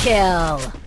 Kill!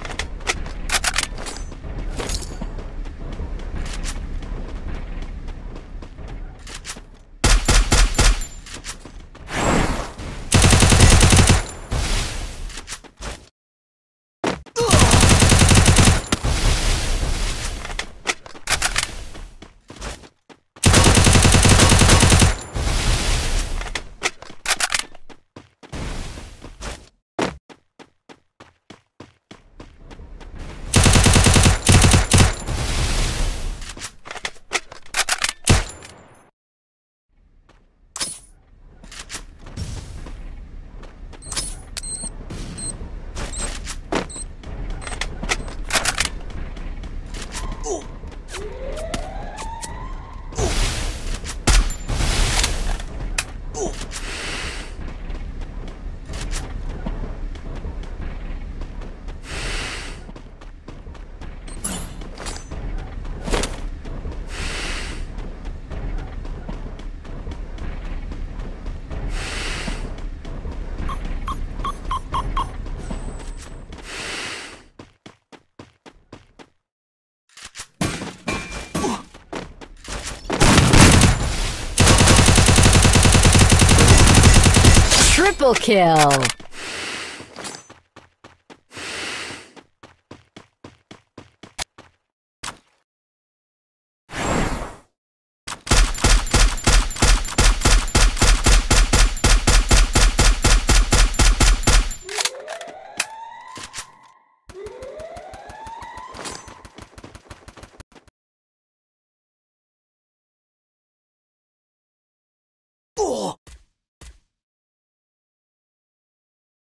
Oh! Triple kill! Oh!